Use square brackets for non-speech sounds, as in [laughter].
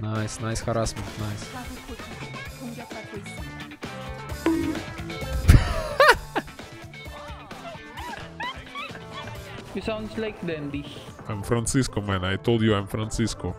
나이스 나이스 harassment 나이스 You [laughs] sounds like Dandy. I'm Francisco, man. I told you I'm Francisco.